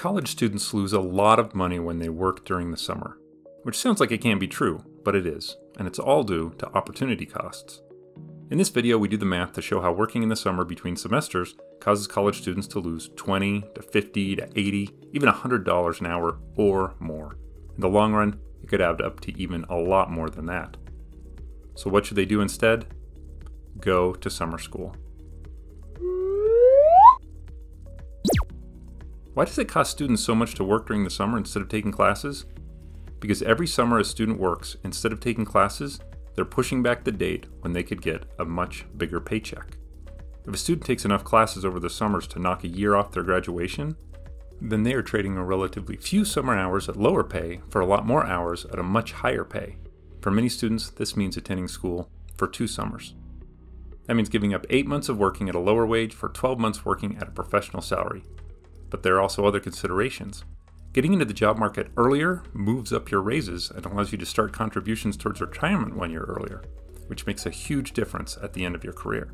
College students lose a lot of money when they work during the summer, which sounds like it can't be true, but it is, and it's all due to opportunity costs. In this video, we do the math to show how working in the summer between semesters causes college students to lose 20 to 50 to 80, even $100 an hour or more. In the long run, it could add up to even a lot more than that. So, what should they do instead? Go to summer school. Why does it cost students so much to work during the summer instead of taking classes? Because every summer a student works, instead of taking classes, they're pushing back the date when they could get a much bigger paycheck. If a student takes enough classes over the summers to knock a year off their graduation, then they are trading a relatively few summer hours at lower pay for a lot more hours at a much higher pay. For many students, this means attending school for two summers. That means giving up 8 months of working at a lower wage for 12 months working at a professional salary. But there are also other considerations. Getting into the job market earlier moves up your raises and allows you to start contributions towards retirement one year earlier, which makes a huge difference at the end of your career.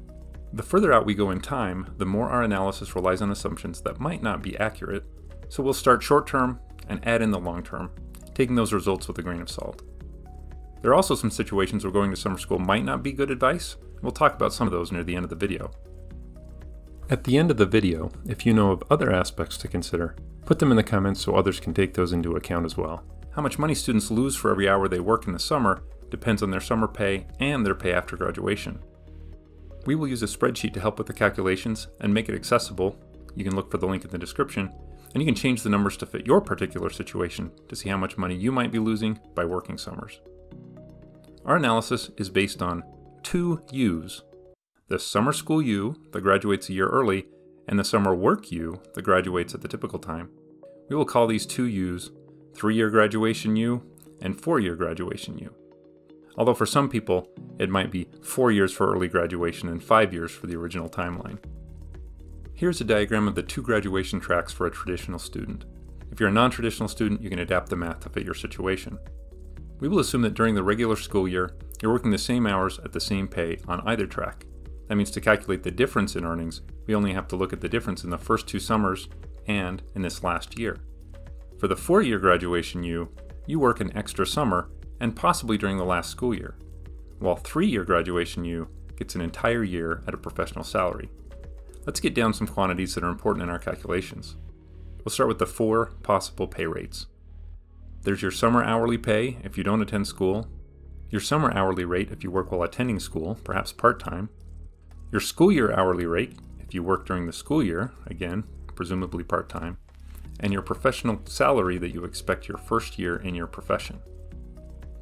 The further out we go in time, the more our analysis relies on assumptions that might not be accurate, so we'll start short term and add in the long term, taking those results with a grain of salt. There are also some situations where going to summer school might not be good advice. We'll talk about some of those near the end of the video. At the end of the video, if you know of other aspects to consider, put them in the comments so others can take those into account as well. How much money students lose for every hour they work in the summer depends on their summer pay and their pay after graduation. We will use a spreadsheet to help with the calculations and make it accessible. You can look for the link in the description, and you can change the numbers to fit your particular situation to see how much money you might be losing by working summers. Our analysis is based on two U's the summer school U that graduates a year early, and the summer work U that graduates at the typical time. We will call these two U's three year graduation U and four year graduation U. Although for some people, it might be four years for early graduation and five years for the original timeline. Here's a diagram of the two graduation tracks for a traditional student. If you're a non traditional student, you can adapt the math to fit your situation. We will assume that during the regular school year, you're working the same hours at the same pay on either track. That means to calculate the difference in earnings, we only have to look at the difference in the first two summers and in this last year. For the four year graduation U, you work an extra summer and possibly during the last school year, while three year graduation U gets an entire year at a professional salary. Let's get down some quantities that are important in our calculations. We'll start with the four possible pay rates. There's your summer hourly pay if you don't attend school, your summer hourly rate if you work while attending school, perhaps part time, your school year hourly rate, if you work during the school year, again, presumably part time, and your professional salary that you expect your first year in your profession.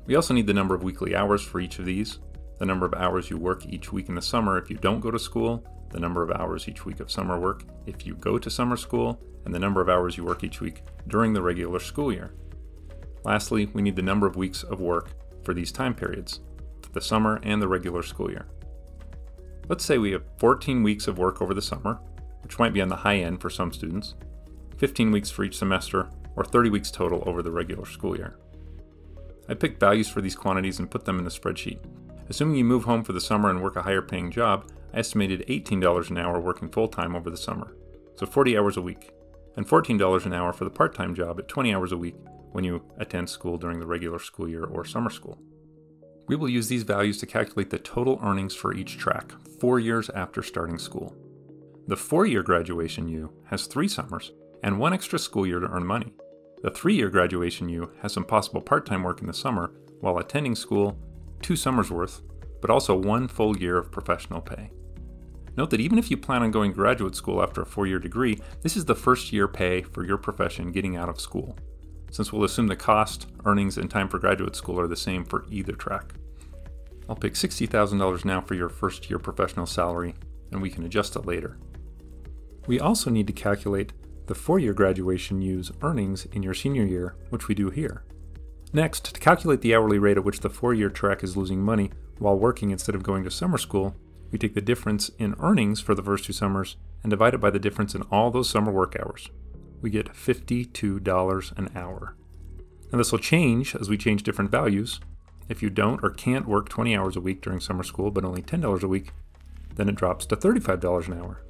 We also need the number of weekly hours for each of these, the number of hours you work each week in the summer if you don't go to school, the number of hours each week of summer work if you go to summer school, and the number of hours you work each week during the regular school year. Lastly, we need the number of weeks of work for these time periods, the summer and the regular school year. Let's say we have 14 weeks of work over the summer, which might be on the high end for some students, 15 weeks for each semester, or 30 weeks total over the regular school year. I picked values for these quantities and put them in the spreadsheet. Assuming you move home for the summer and work a higher paying job, I estimated $18 an hour working full time over the summer, so 40 hours a week, and $14 an hour for the part time job at 20 hours a week when you attend school during the regular school year or summer school. We will use these values to calculate the total earnings for each track, four years after starting school. The four year graduation U has three summers and one extra school year to earn money. The three year graduation U has some possible part time work in the summer while attending school, two summers worth, but also one full year of professional pay. Note that even if you plan on going graduate school after a four year degree, this is the first year pay for your profession getting out of school since we'll assume the cost, earnings, and time for graduate school are the same for either track. I'll pick $60,000 now for your first year professional salary, and we can adjust it later. We also need to calculate the four year graduation use earnings in your senior year, which we do here. Next, to calculate the hourly rate at which the four year track is losing money while working instead of going to summer school, we take the difference in earnings for the first two summers and divide it by the difference in all those summer work hours we get $52 an hour. Now, this will change as we change different values. If you don't or can't work 20 hours a week during summer school, but only $10 a week, then it drops to $35 an hour.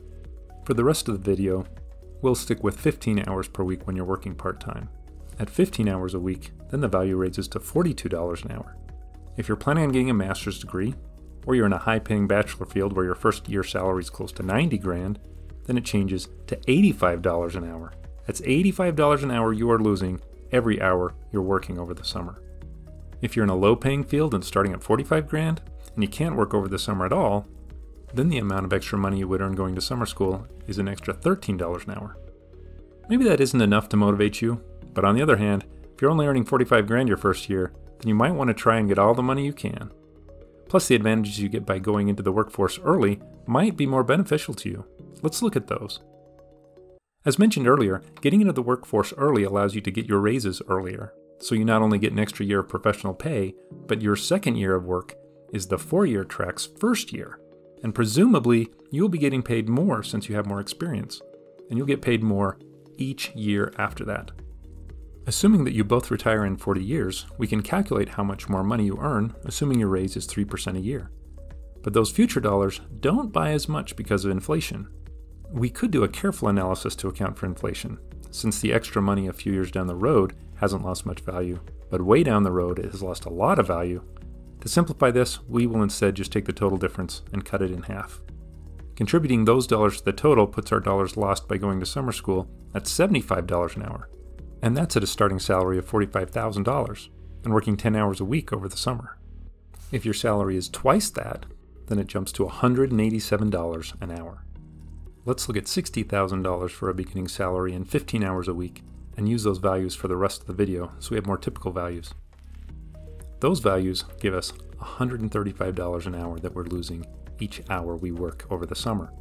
For the rest of the video, we'll stick with 15 hours per week when you're working part time. At 15 hours a week, then the value raises to $42 an hour. If you're planning on getting a master's degree, or you're in a high paying bachelor field where your first year salary is close to 90 grand, then it changes to $85 an hour. That's $85 an hour you are losing every hour you're working over the summer. If you're in a low paying field and starting at 45 grand and you can't work over the summer at all, then the amount of extra money you would earn going to summer school is an extra $13 an hour. Maybe that isn't enough to motivate you, but on the other hand, if you're only earning 45 grand your first year, then you might want to try and get all the money you can. Plus, the advantages you get by going into the workforce early might be more beneficial to you. Let's look at those. As mentioned earlier, getting into the workforce early allows you to get your raises earlier. So you not only get an extra year of professional pay, but your second year of work is the four year track's first year. And presumably, you'll be getting paid more since you have more experience. And you'll get paid more each year after that. Assuming that you both retire in 40 years, we can calculate how much more money you earn, assuming your raise is 3% a year. But those future dollars don't buy as much because of inflation. We could do a careful analysis to account for inflation, since the extra money a few years down the road hasn't lost much value, but way down the road it has lost a lot of value. To simplify this, we will instead just take the total difference and cut it in half. Contributing those dollars to the total puts our dollars lost by going to summer school at $75 an hour, and that's at a starting salary of $45,000 and working 10 hours a week over the summer. If your salary is twice that, then it jumps to $187 an hour. Let's look at $60,000 for a beginning salary and 15 hours a week and use those values for the rest of the video so we have more typical values. Those values give us $135 an hour that we're losing each hour we work over the summer.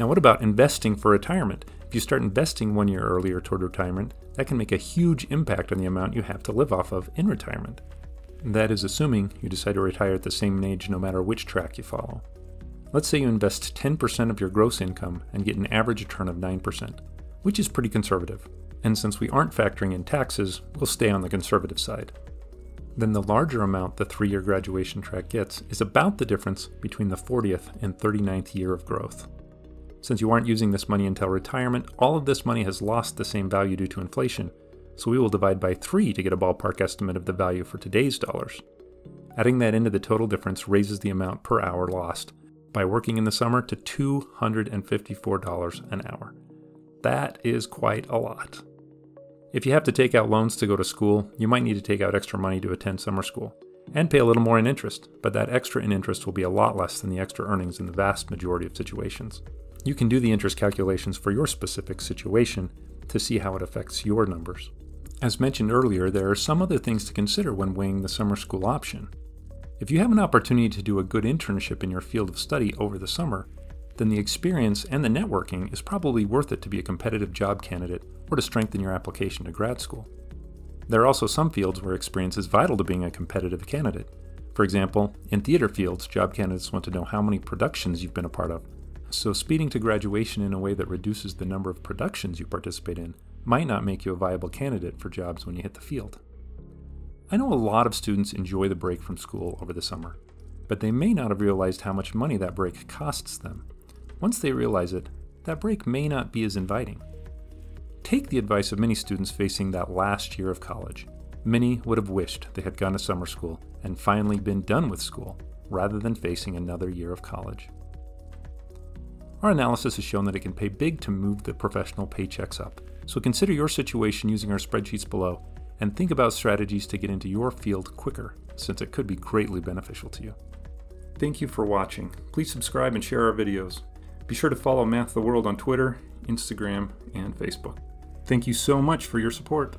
Now, what about investing for retirement? If you start investing one year earlier toward retirement, that can make a huge impact on the amount you have to live off of in retirement. That is assuming you decide to retire at the same age no matter which track you follow. Let's say you invest 10% of your gross income and get an average return of 9%, which is pretty conservative. And since we aren't factoring in taxes, we'll stay on the conservative side. Then the larger amount the three year graduation track gets is about the difference between the 40th and 39th year of growth. Since you aren't using this money until retirement, all of this money has lost the same value due to inflation, so we will divide by 3 to get a ballpark estimate of the value for today's dollars. Adding that into the total difference raises the amount per hour lost by working in the summer to $254 an hour. That is quite a lot. If you have to take out loans to go to school, you might need to take out extra money to attend summer school and pay a little more in interest, but that extra in interest will be a lot less than the extra earnings in the vast majority of situations. You can do the interest calculations for your specific situation to see how it affects your numbers. As mentioned earlier, there are some other things to consider when weighing the summer school option. If you have an opportunity to do a good internship in your field of study over the summer, then the experience and the networking is probably worth it to be a competitive job candidate or to strengthen your application to grad school. There are also some fields where experience is vital to being a competitive candidate. For example, in theater fields, job candidates want to know how many productions you've been a part of so, speeding to graduation in a way that reduces the number of productions you participate in might not make you a viable candidate for jobs when you hit the field. I know a lot of students enjoy the break from school over the summer, but they may not have realized how much money that break costs them. Once they realize it, that break may not be as inviting. Take the advice of many students facing that last year of college. Many would have wished they had gone to summer school and finally been done with school rather than facing another year of college. Our analysis has shown that it can pay big to move the professional paychecks up. So consider your situation using our spreadsheets below and think about strategies to get into your field quicker, since it could be greatly beneficial to you. Thank you for watching. Please subscribe and share our videos. Be sure to follow Math the World on Twitter, Instagram, and Facebook. Thank you so much for your support.